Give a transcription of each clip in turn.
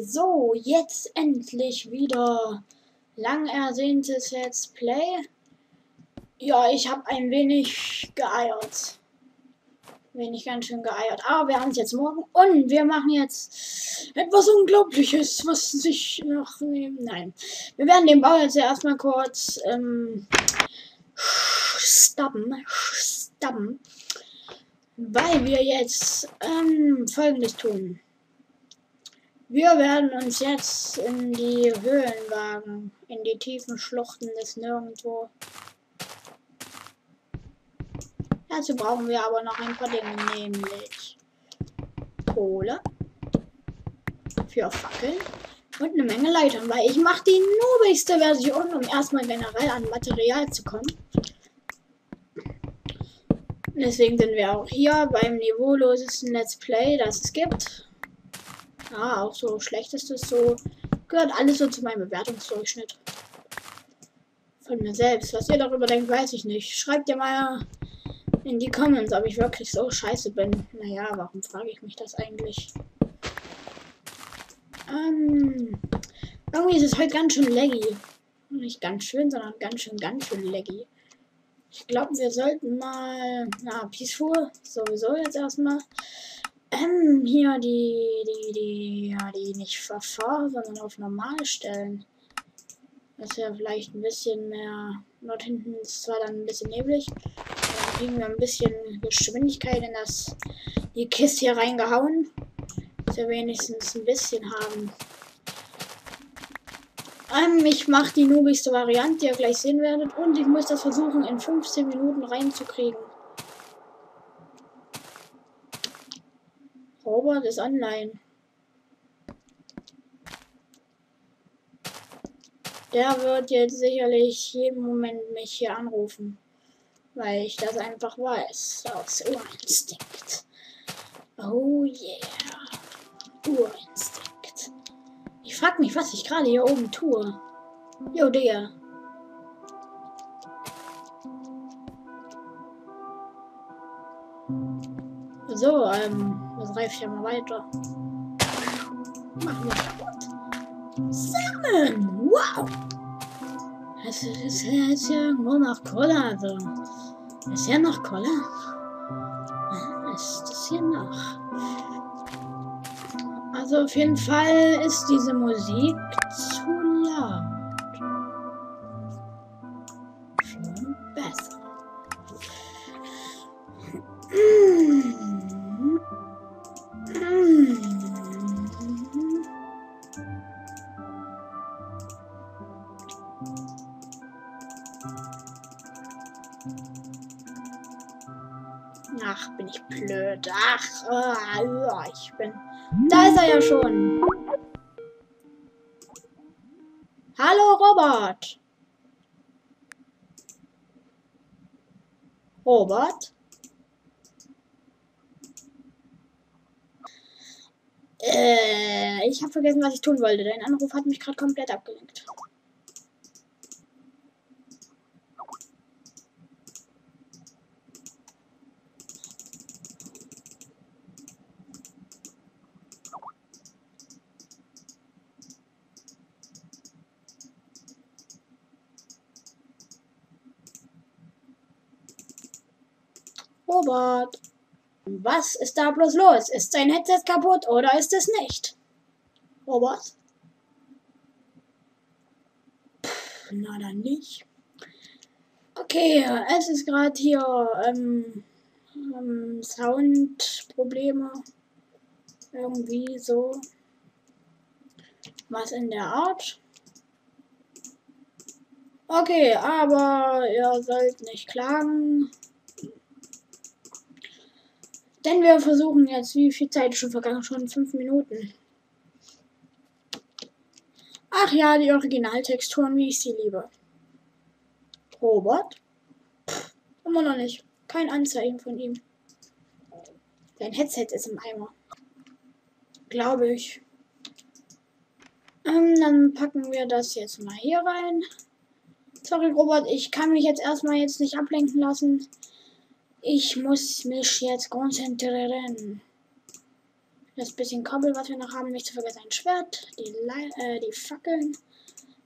So, jetzt endlich wieder lang ersehntes Let's Play. Ja, ich habe ein wenig geeiert. Wenig ganz schön geeiert. Aber wir haben es jetzt morgen und wir machen jetzt etwas Unglaubliches, was sich noch. Nein. Wir werden den Bau jetzt erstmal kurz ähm, stubben. Stubben. Weil wir jetzt ähm, folgendes tun. Wir werden uns jetzt in die Höhlen wagen, in die tiefen Schluchten des Nirgendwo. Dazu brauchen wir aber noch ein paar Dinge, nämlich Kohle für Fackeln und eine Menge Leitern, weil ich mache die nobigste Version, um erstmal generell an Material zu kommen. Deswegen sind wir auch hier beim niveaulosesten Let's Play, das es gibt. Ja, auch so schlecht ist es so. Gehört alles so zu meinem Bewertungsdurchschnitt. Von mir selbst. Was ihr darüber denkt, weiß ich nicht. Schreibt ihr mal in die Comments, ob ich wirklich so scheiße bin. Naja, warum frage ich mich das eigentlich? Ähm, irgendwie ist es heute ganz schön laggy. Nicht ganz schön, sondern ganz schön, ganz schön laggy. Ich glaube, wir sollten mal, na, Peaceful sowieso jetzt erstmal. Ähm, hier die, die, die, ja, die nicht verfahren, sondern auf normal stellen. Das wäre vielleicht ein bisschen mehr. Dort hinten ist zwar dann ein bisschen neblig. Dann kriegen wir ein bisschen Geschwindigkeit in das die Kiste hier reingehauen. Dass wir wenigstens ein bisschen haben. Ähm, ich mache die nubigste Variante, die ihr gleich sehen werdet. Und ich muss das versuchen, in 15 Minuten reinzukriegen. Robert ist online. Der wird jetzt sicherlich jeden Moment mich hier anrufen. Weil ich das einfach weiß. Aus Urinstinkt. Oh yeah. Urinstinkt. Ich frag mich, was ich gerade hier oben tue. Jo, Digga. So, ähm. Reicht ja mal weiter. Machen wir kaputt. Salmon! Wow! Es ist, ja irgendwo noch Cola, also. Ist ja noch Cola? Ist das hier noch? Also auf jeden Fall ist diese Musik Ach, bin ich blöd. Ach, oh, ich bin. Da ist er ja schon. Hallo, Robert. Robert? Äh, ich habe vergessen, was ich tun wollte. Dein Anruf hat mich gerade komplett abgelenkt. Robert. Was ist da bloß los? Ist sein Headset kaputt oder ist es nicht? Robert? Pff, na dann nicht. Okay, es ist gerade hier ähm, ähm, Soundprobleme. Irgendwie so. Was in der Art. Okay, aber ihr sollt nicht klagen. Denn wir versuchen jetzt, wie viel Zeit ist schon vergangen? Schon fünf Minuten. Ach ja, die Originaltexturen, wie ich sie liebe. Robert? Pff, immer noch nicht. Kein Anzeichen von ihm. Sein Headset ist im Eimer. Glaube ich. Ähm, dann packen wir das jetzt mal hier rein. Sorry, Robert, ich kann mich jetzt erstmal jetzt nicht ablenken lassen. Ich muss mich jetzt konzentrieren. Das bisschen Kobbel, was wir noch haben, nicht zu vergessen, ein Schwert, die, Le äh, die Fackeln.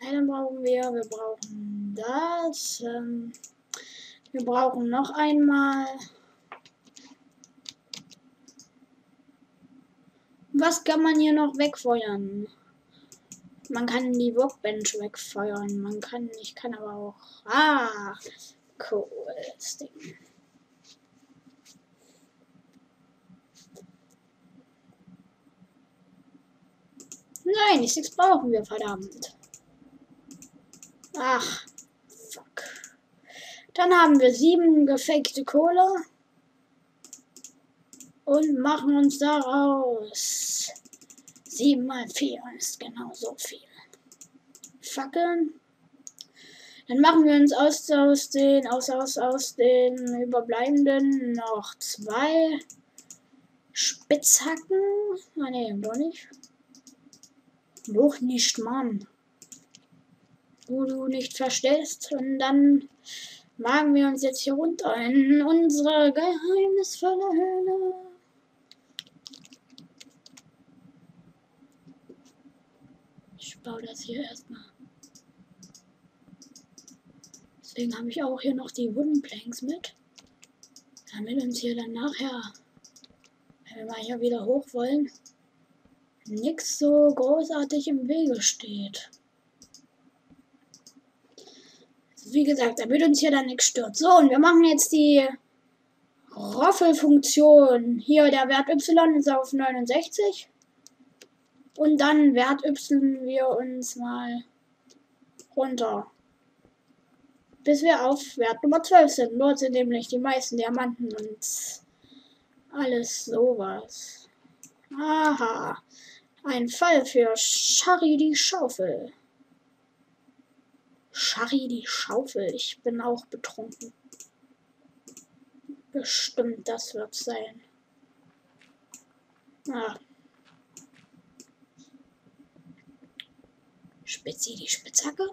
Leitern brauchen wir, wir brauchen das. Ähm, wir brauchen noch einmal. Was kann man hier noch wegfeuern? Man kann die Workbench wegfeuern. Man kann, ich kann aber auch. Ah, cool, das Ding. Nein, Sticks brauchen wir, verdammt. Ach, fuck. Dann haben wir sieben gefakte Kohle. Und machen uns daraus. Sieben mal vier ist genau so viel. Fackeln. Dann machen wir uns aus, aus den, aus, aus, aus den überbleibenden noch zwei Spitzhacken. Ah ne, doch nicht. Doch nicht, Mann. Wo du nicht verstehst. Und dann wagen wir uns jetzt hier runter in unsere geheimnisvolle Höhle. Ich baue das hier erstmal. Deswegen habe ich auch hier noch die Wooden Planks mit. Damit uns hier dann nachher, wenn wir mal hier wieder hoch wollen, nichts so großartig im Wege steht. Wie gesagt, damit uns hier dann nichts stört. So, und wir machen jetzt die Roffelfunktion. Hier, der Wert y ist auf 69. Und dann Wert y wir uns mal runter. Bis wir auf Wert Nummer 12 sind. Dort sind nämlich die meisten Diamanten und alles sowas. Aha. Ein Fall für Shari die Schaufel. Shari die Schaufel. Ich bin auch betrunken. Bestimmt, das wird sein. Ah. Spitzi die Spitzhacke.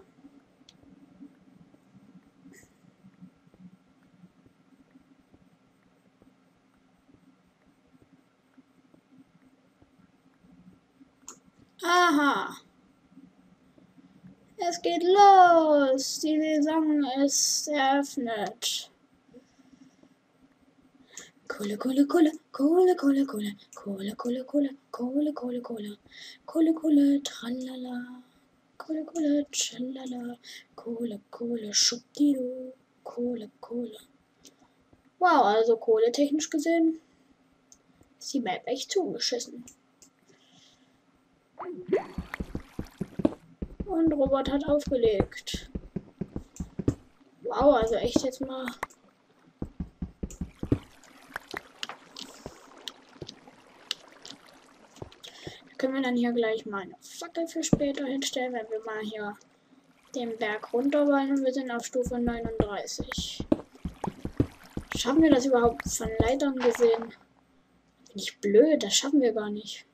Aha. Es geht los. Die Saison ist eröffnet. Kohle, Kohle, Kohle, Kohle, Kohle, Kohle, Kohle, Kohle, Kohle, Kohle, Kohle, Kohle, Kohle, Kohle, tralala. Kohle, Kohle, tralala. Kohle, Kohle, schubdidu. Kohle, Kohle. Wow, also Kohle technisch gesehen ist die Map echt zugeschissen. Und Robert hat aufgelegt. Wow, also echt jetzt mal. Können wir dann hier gleich mal eine Fackel für später hinstellen, wenn wir mal hier den Berg runter wollen und wir sind auf Stufe 39. Schaffen wir das überhaupt von Leitern gesehen? Bin ich blöd, das schaffen wir gar nicht.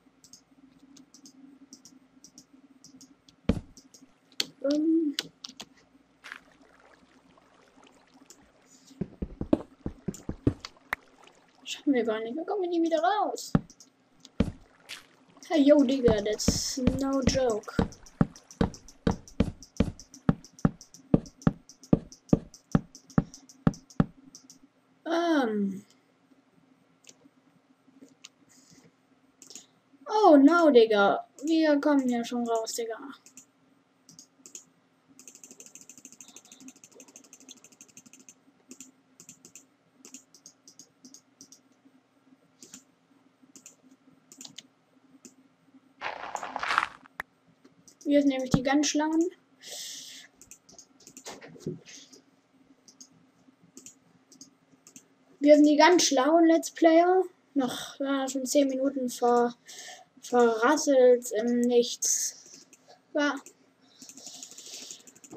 Ähm Schaffen wir gar nicht. Wir kommen nie wieder raus. Hey, yo, Digga, that's no joke. Ähm. Oh, no, Digga. Wir kommen ja schon raus, Digga. Hier sind nämlich die ganz schlauen. Wir sind die ganz schlauen Let's Player. Noch ja, schon 10 Minuten ver, verrasselt im Nichts. Ja.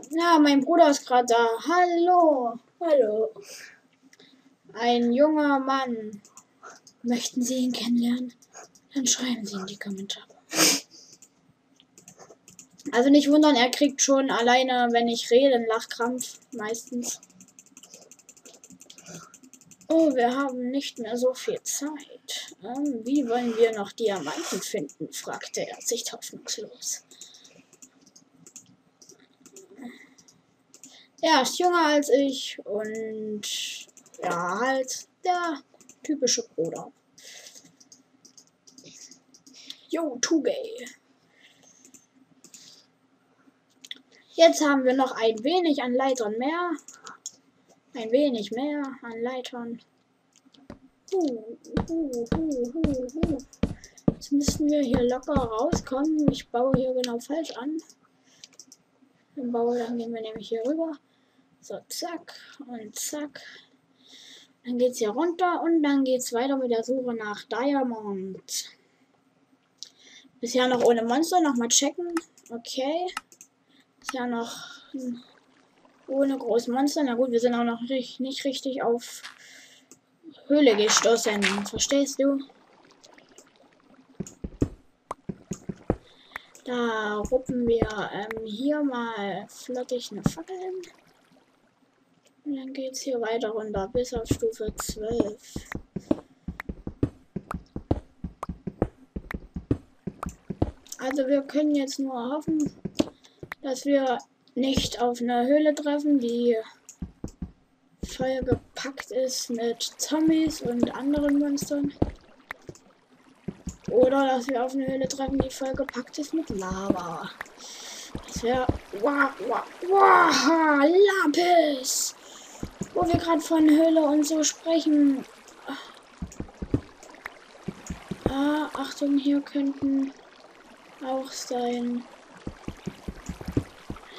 ja, mein Bruder ist gerade da. Hallo. Hallo. Ein junger Mann. Möchten Sie ihn kennenlernen? Dann schreiben Sie in die Kommentare. Also nicht wundern, er kriegt schon alleine, wenn ich rede, einen Lachkrampf. Meistens. Oh, wir haben nicht mehr so viel Zeit. Ähm, wie wollen wir noch Diamanten finden? fragte er sich hoffnungslos. Er ist jünger als ich und ja, halt der typische Bruder. Yo, Tugay. Jetzt haben wir noch ein wenig an Leitern mehr. Ein wenig mehr an Leitern. Uh, uh, uh. Jetzt müssen wir hier locker rauskommen. Ich baue hier genau falsch an. Dann baue, dann gehen wir nämlich hier rüber. So, zack und zack. Dann geht's hier runter und dann geht's weiter mit der Suche nach Diamond. Bisher noch ohne Monster. Nochmal checken. Okay. Bisher noch ohne große Monster. Na gut, wir sind auch noch nicht, nicht richtig auf Höhle gestoßen. Verstehst du? Da ruppen wir ähm, hier mal flottig eine Fackel hin. Und dann geht es hier weiter runter bis auf Stufe 12. Also wir können jetzt nur hoffen, dass wir nicht auf eine Höhle treffen, die voll gepackt ist mit Zombies und anderen Monstern. Oder dass wir auf eine Höhle treffen, die voll gepackt ist mit Lava. Das wäre. Wow, wow, wow, Lapis! Wo wir gerade von Höhle und so sprechen. Ah, Achtung, hier könnten auch sein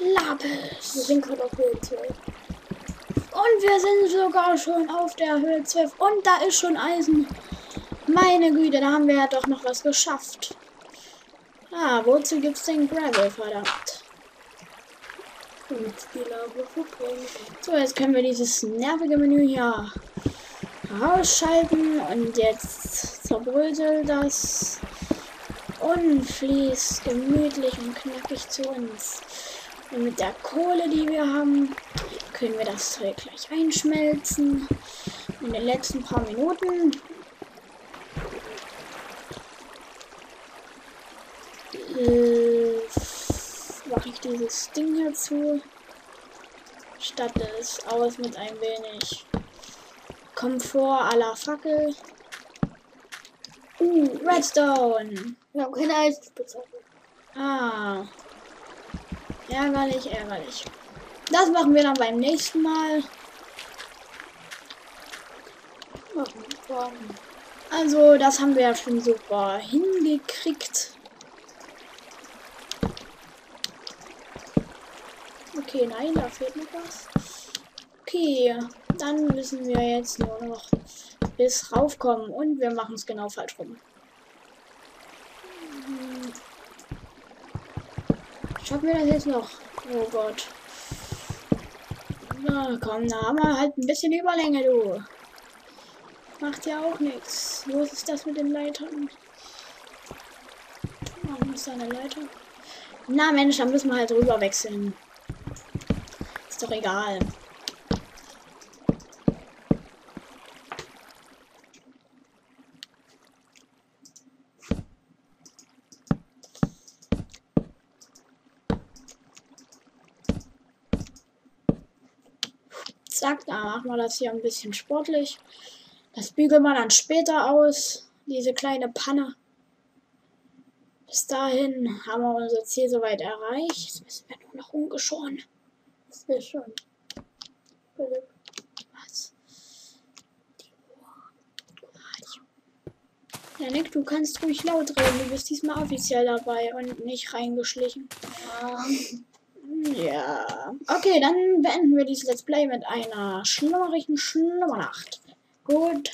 Lapis. Wir sind gerade auf Höhe 12. Und wir sind sogar schon auf der Höhe 12. Und da ist schon Eisen. Meine Güte, da haben wir ja doch noch was geschafft. Ah, wozu gibt's den Gravel, verdammt? So, jetzt können wir dieses nervige Menü hier rausschalten. Und jetzt zerbröselt das und fließt gemütlich und knackig zu uns. Und mit der Kohle, die wir haben, können wir das Zeug gleich einschmelzen. In den letzten paar Minuten. Äh, mache ich dieses Ding hier zu. Statte es aus mit ein wenig Komfort à la Fackel. Uh, Redstone. Haben keine Eisenspitzhacke. Ah. Ärgerlich, ärgerlich. Das machen wir dann beim nächsten Mal. Also, das haben wir ja schon super hingekriegt. Okay, nein, da fehlt noch was. Okay, dann müssen wir jetzt nur noch bis raufkommen und wir machen es genau falsch rum. Schaffen wir das jetzt noch? Oh Gott. Na komm, da haben wir halt ein bisschen Überlänge, du. Macht ja auch nichts. Wo ist das mit den Leitern? Warum ist da eine Leiter? Na Mensch, dann müssen wir halt rüber wechseln. Ist doch egal. Zack, da machen wir das hier ein bisschen sportlich. Das bügeln wir dann später aus. Diese kleine Panne. Bis dahin haben wir unser Ziel soweit erreicht. Jetzt müssen wir nur noch ungeschoren. Das wäre schon. Was? Ja, Nick, du kannst ruhig laut reden. Du bist diesmal offiziell dabei und nicht reingeschlichen. Ah, Ja. Okay, dann beenden wir dieses Let's Play mit einer schlummerigen Schlummernacht. Gut